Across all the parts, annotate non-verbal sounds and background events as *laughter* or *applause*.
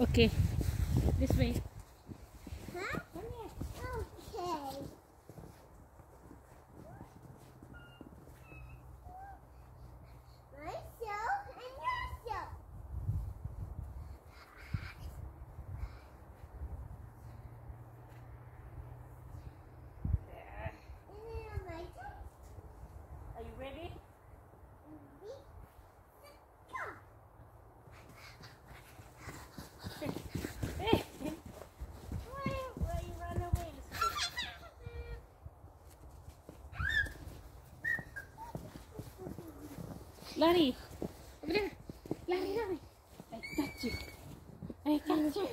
Okay. This way. Lari! Over there! Lari, lari! I got you! I got you!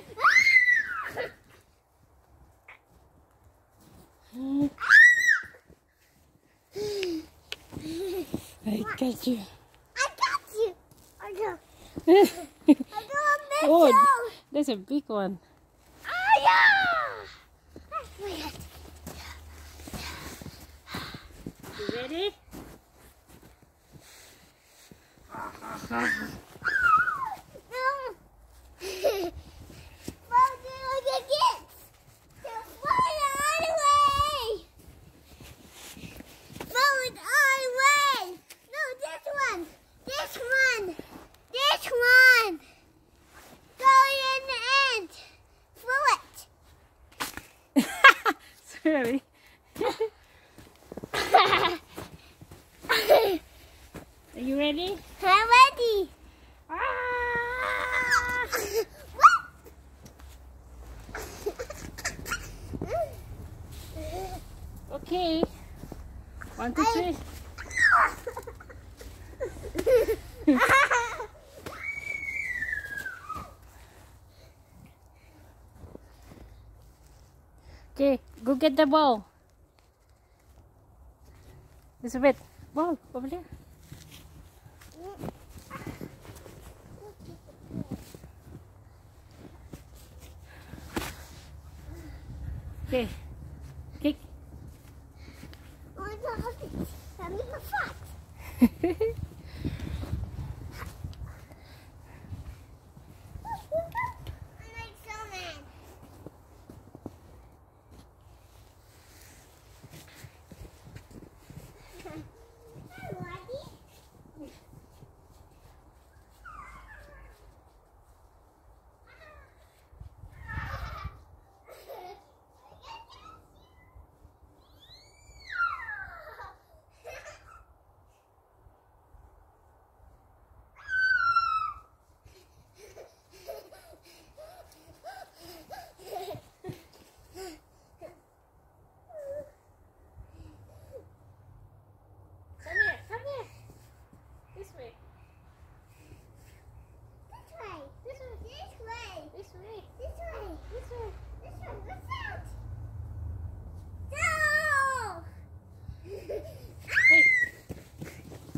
I got you! I got you. I got. I got a oh, missile. there's a big one. Ah, yeah. Wait. You ready? No. Mom, do it again. To fly all the way. Mom, it's all the way. No, this one. This one. This one. Go in the end. It. Are you ready? I'm ready. Ah! Okay. One, two, three. *laughs* Okay, go get the ball. Elizabeth, ball over there. Okay, kick. Oh, it's a hot. Tell me the. *laughs*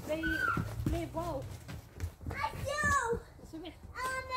They, they both. I do. Um,